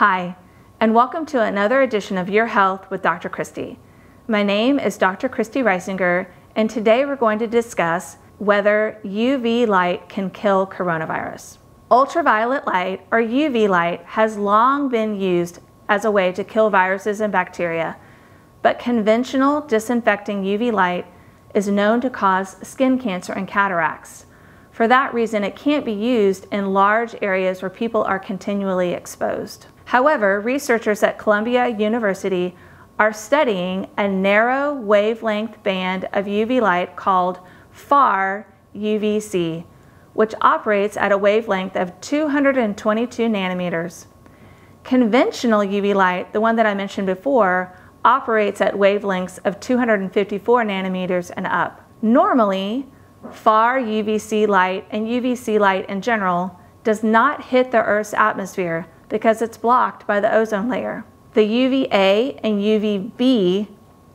Hi, and welcome to another edition of Your Health with Dr. Christy. My name is Dr. Christy Risinger, and today we're going to discuss whether UV light can kill coronavirus. Ultraviolet light, or UV light, has long been used as a way to kill viruses and bacteria, but conventional disinfecting UV light is known to cause skin cancer and cataracts. For that reason, it can't be used in large areas where people are continually exposed. However, researchers at Columbia University are studying a narrow wavelength band of UV light called FAR UVC, which operates at a wavelength of 222 nanometers. Conventional UV light, the one that I mentioned before, operates at wavelengths of 254 nanometers and up. Normally, far UVC light and UVC light in general does not hit the Earth's atmosphere because it's blocked by the ozone layer. The UVA and UVB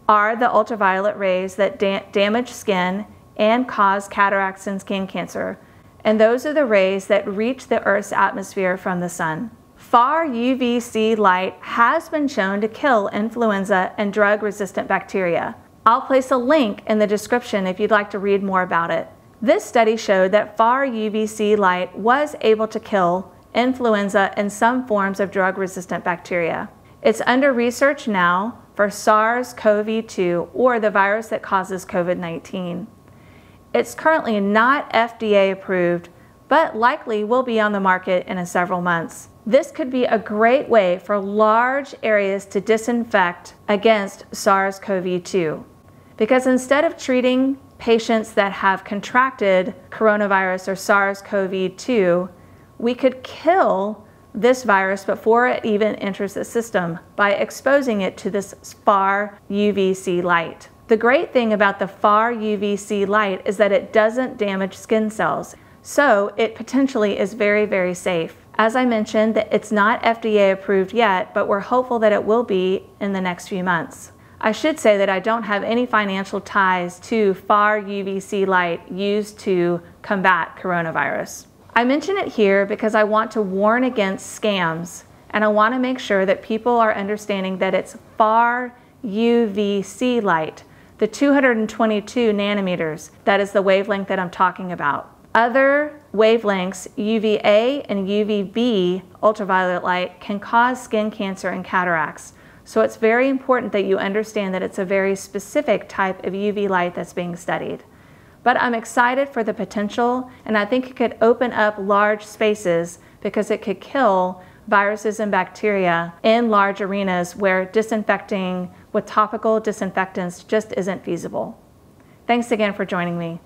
are the ultraviolet rays that da damage skin and cause cataracts and skin cancer, and those are the rays that reach the Earth's atmosphere from the sun. Far UVC light has been shown to kill influenza and drug resistant bacteria. I'll place a link in the description if you'd like to read more about it. This study showed that far UVC light was able to kill influenza, and some forms of drug resistant bacteria. It's under research now for SARS CoV 2 or the virus that causes COVID 19. It's currently not FDA approved, but likely will be on the market in several months. This could be a great way for large areas to disinfect against SARS CoV 2 because instead of treating patients that have contracted coronavirus or SARS CoV 2, we could kill this virus before it even enters the system by exposing it to this far UVC light. The great thing about the far UVC light is that it doesn't damage skin cells, so it potentially is very, very safe. As I mentioned, that it's not FDA approved yet, but we're hopeful that it will be in the next few months. I should say that I don't have any financial ties to far UVC light used to combat coronavirus. I mention it here because I want to warn against scams and I want to make sure that people are understanding that it's far UVC light, the 222 nanometers, that is the wavelength that I'm talking about. Other wavelengths, UVA and UVB ultraviolet light, can cause skin cancer and cataracts. So it's very important that you understand that it's a very specific type of UV light that's being studied. But I'm excited for the potential, and I think it could open up large spaces because it could kill viruses and bacteria in large arenas where disinfecting with topical disinfectants just isn't feasible. Thanks again for joining me.